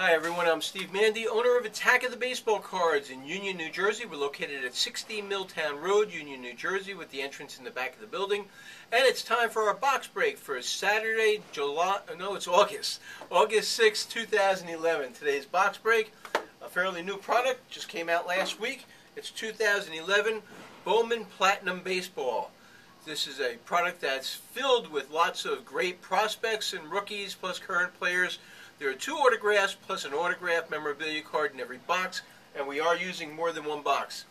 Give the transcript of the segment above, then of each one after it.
Hi everyone, I'm Steve Mandy, owner of Attack of the Baseball Cards in Union, New Jersey. We're located at 60 Milltown Road, Union, New Jersey, with the entrance in the back of the building. And it's time for our box break for Saturday, July, no, it's August, August 6, 2011. Today's box break, a fairly new product, just came out last week. It's 2011 Bowman Platinum Baseball. This is a product that's filled with lots of great prospects and rookies, plus current players there are two autographs plus an autograph memorabilia card in every box, and we are using more than one box.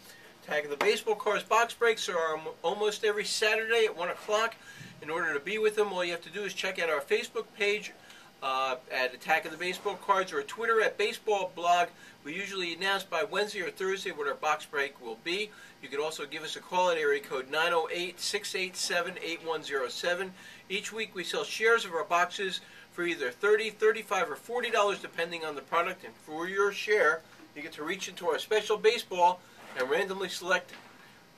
Tag of the Baseball Cards box breaks are almost every Saturday at 1 o'clock. In order to be with them, all you have to do is check out our Facebook page uh, at Attack of the Baseball Cards or Twitter at Baseball Blog. We usually announce by Wednesday or Thursday what our box break will be. You can also give us a call at area code 908 687 8107. Each week we sell shares of our boxes for either $30, $35, or $40 depending on the product. And for your share, you get to reach into our special baseball and randomly select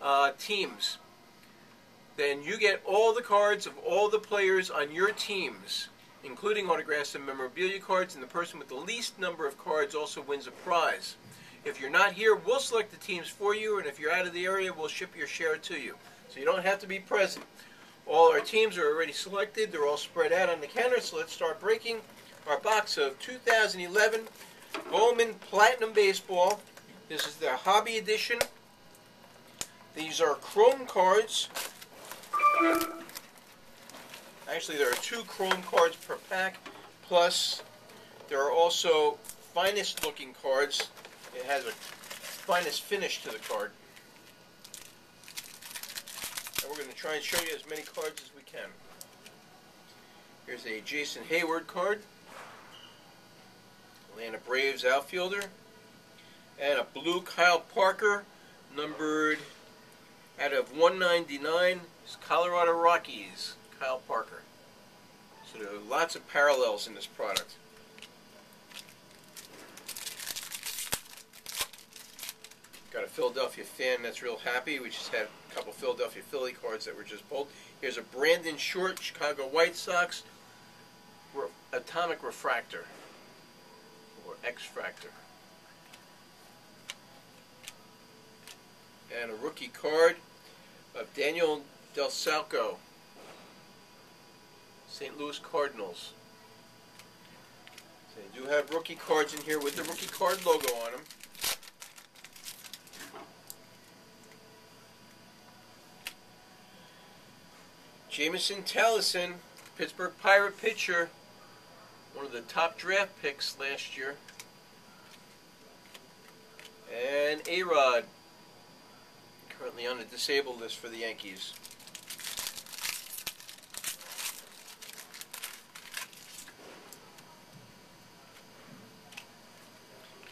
uh, teams. Then you get all the cards of all the players on your teams including autographs and memorabilia cards, and the person with the least number of cards also wins a prize. If you're not here, we'll select the teams for you, and if you're out of the area, we'll ship your share to you. So you don't have to be present. All our teams are already selected. They're all spread out on the counter, so let's start breaking our box of 2011 Bowman Platinum Baseball. This is the Hobby Edition. These are chrome cards. Actually, there are two chrome cards per pack, plus there are also finest looking cards. It has a finest finish to the card. And we're going to try and show you as many cards as we can. Here's a Jason Heyward card. Atlanta Braves outfielder. And a blue Kyle Parker, numbered out of 199. Colorado Rockies. Kyle Parker. So there are lots of parallels in this product. Got a Philadelphia fan that's real happy. We just had a couple Philadelphia Philly cards that were just pulled. Here's a Brandon Short, Chicago White Sox Atomic Refractor or X-Fractor. And a rookie card of Daniel Descalso St. Louis Cardinals. So they do have rookie cards in here with the rookie card logo on them. Jameson Taillon, Pittsburgh Pirate pitcher, one of the top draft picks last year. And A-Rod, currently on the disabled list for the Yankees.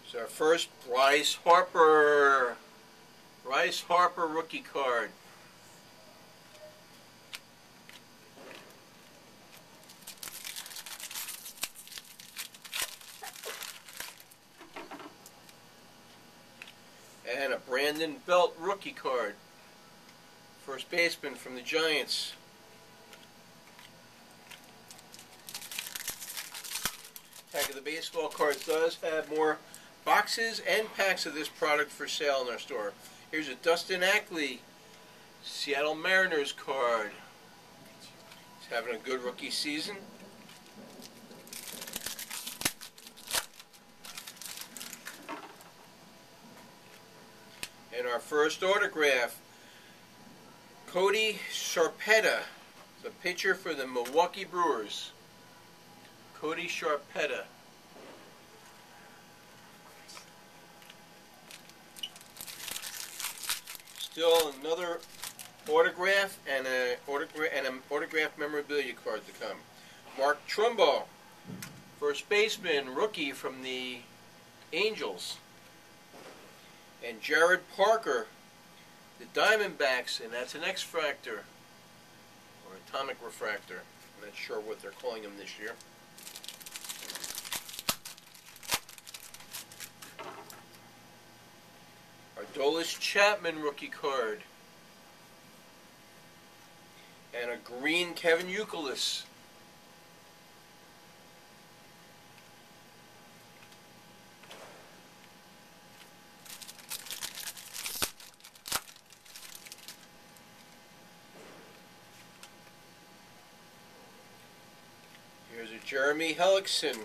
It's our first Bryce Harper. Bryce Harper rookie card. And a Brandon Belt rookie card. First baseman from the Giants. Pack of the baseball cards does have more boxes and packs of this product for sale in our store. Here's a Dustin Ackley Seattle Mariners card. He's having a good rookie season. And our first autograph, Cody Scarpetta, the pitcher for the Milwaukee Brewers. Cody Scarpetta. still another autograph and an autograph and an autograph memorabilia card to come. Mark Trumbo, first baseman, rookie from the Angels. And Jarrod Parker, the Diamondbacks, and that's an X-Fractor or atomic refractor. I'm not sure what they're calling them this year. Aroldis Chapman rookie card. And a green Kevin Youkilis. Jeremy Hellickson,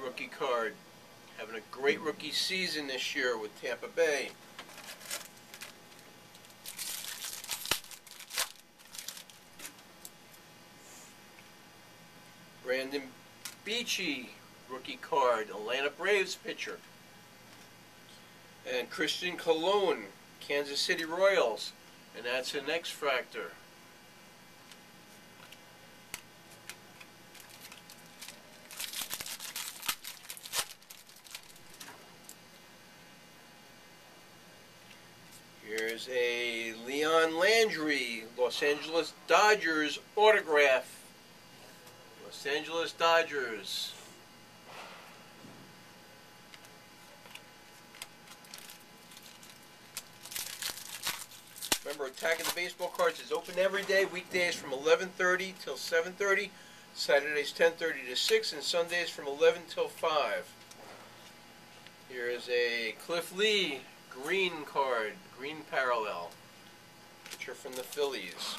rookie card. Having a great rookie season this year with Tampa Bay. Brandon Beachy, rookie card, Atlanta Braves pitcher. And Christian Colon, Kansas City Royals, and that's an X Factor. Here's a Leon Landry, Los Angeles Dodgers autograph. Los Angeles Dodgers. Remember, Attacking the Baseball Cards is open every day, weekdays from 11.30 till 7.30, Saturdays 10.30 to 6, and Sundays from 11 till 5. Here is a Cliff Lee green card, green parallel. Picture from the Phillies.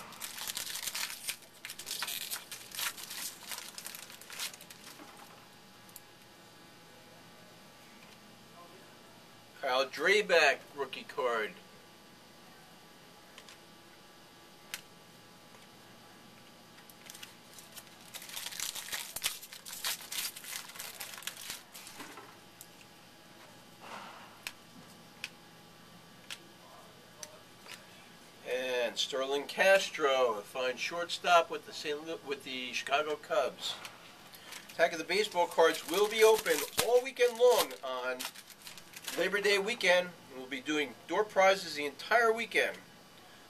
Kyle Drabek rookie card. And Starlin Castro, a fine shortstop with the St. Lu- with the Chicago Cubs. Attack of the Baseball cards will be open all weekend long on Labor Day weekend. We'll be doing door prizes the entire weekend.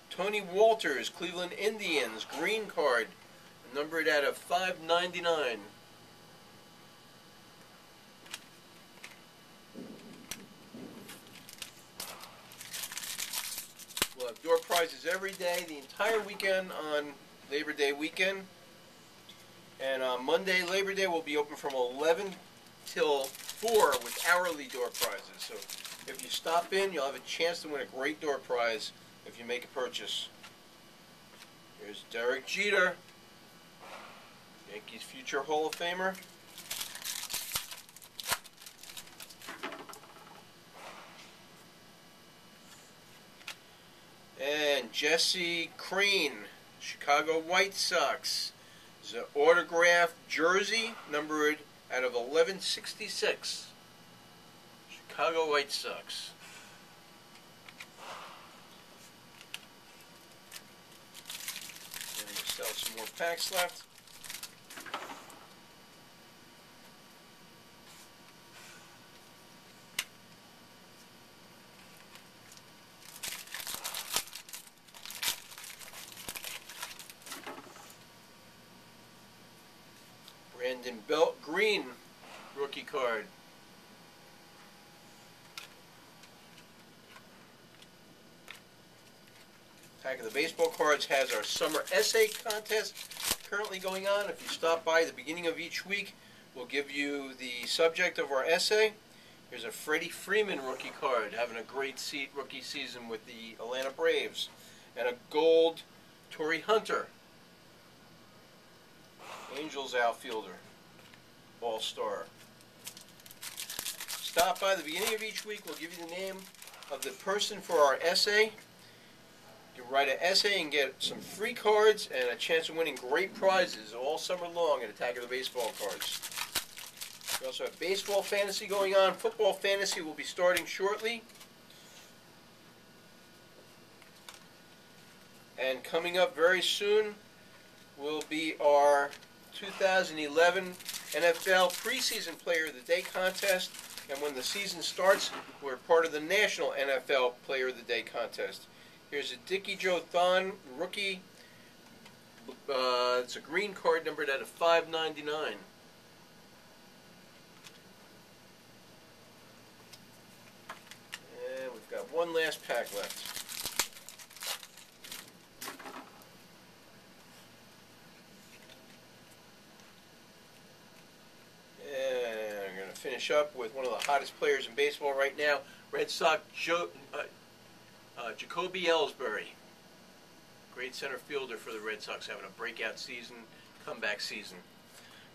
Tony Wolters, Cleveland Indians, green card, numbered out of 599. We'll have door prizes every day, the entire weekend on Labor Day weekend. And on Monday, Labor Day, we'll be open from 11 till 4 with hourly door prizes. So if you stop in, you'll have a chance to win a great door prize if you make a purchase. Here's Derek Jeter, Yankees future Hall of Famer. And Jesse Crain, Chicago White Sox. It's an autographed jersey numbered out of 1166. Chicago White Sox. And still some more packs left. Brandon Belt Green rookie card. Attack of the Baseball Cards has our summer essay contest currently going on. If you stop by the beginning of each week, we'll give you the subject of our essay. Here's a Freddie Freeman rookie card, having a great seat rookie season with the Atlanta Braves. And a gold Torii Hunter, Angels outfielder, All Star. Stop by the beginning of each week. We'll give you the name of the person for our essay. You write an essay and get some free cards and a chance of winning great prizes all summer long at Attack of the Baseball Cards. We also have baseball fantasy going on. Football fantasy will be starting shortly. And coming up very soon will be our 2011 NFL Preseason Player of the Day contest. And when the season starts, we're part of the National NFL Player of the Day contest. Here's a Dickie Joe Thon rookie. Uh, it's a green card numbered out of 599. And we've got one last pack left. And I'm going to finish up with one of the hottest players in baseball right now, Red Sox Joe, uh, uh, Jacoby Ellsbury. Great center fielder for the Red Sox, having a breakout season, comeback season.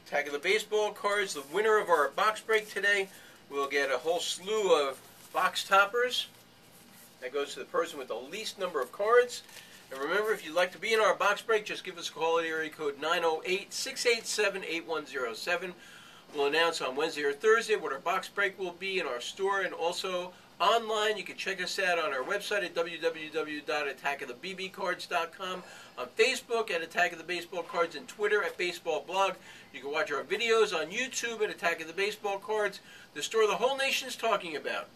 Attack of the Baseball cards. The winner of our box break today will get a whole slew of box toppers. That goes to the person with the least number of cards. And remember, if you'd like to be in our box break, just give us a call at area code 908 687 8107. We'll announce on Wednesday or Thursday what our box break will be in our store and also online. You can check us out on our website at www.attackofthebbcards.com, on Facebook at Attack of the Baseball Cards, and Twitter at Baseball Blog. You can watch our videos on YouTube at Attack of the Baseball Cards, the store the whole nation is talking about.